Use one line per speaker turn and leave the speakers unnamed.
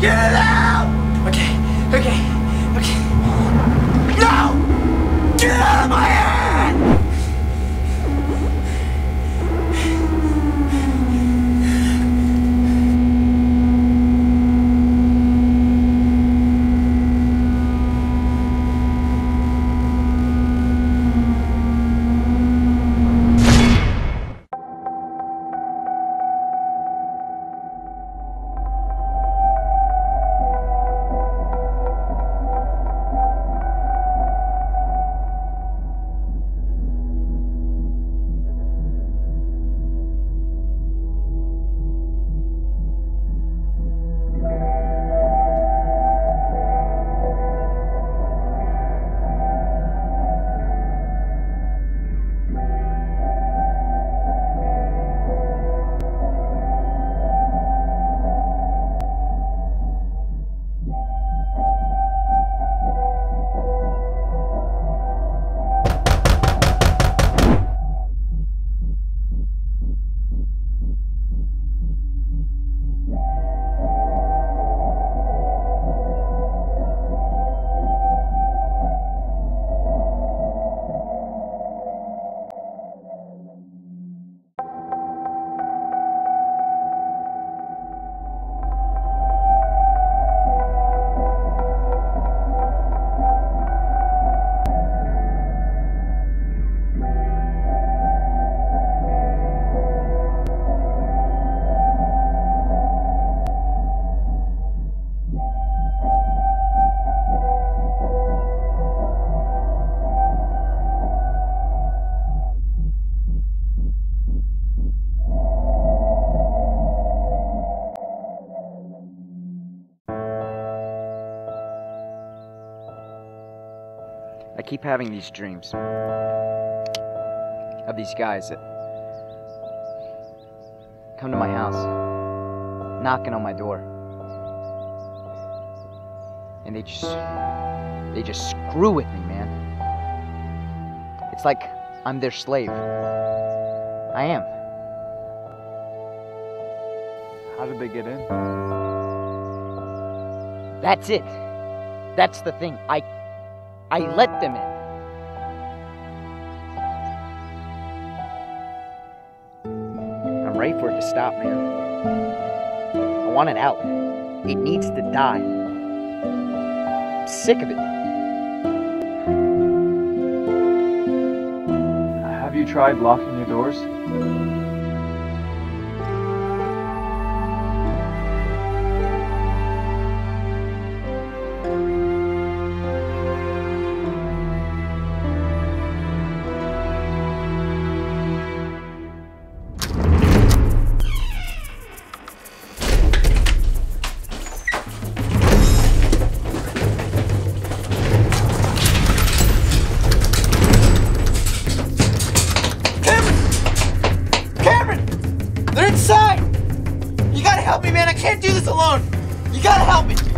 Get out! Keep having these dreams of these guys that come to my house, knocking on my door. And they just they just screw with me, man. It's like I'm their slave. I am.
How did they get in?
That's it. That's the thing. I I let them in. I'm ready for it to stop, man. I want it out. It needs to die. I'm sick of it.
Have you tried locking your doors?
You gotta help me.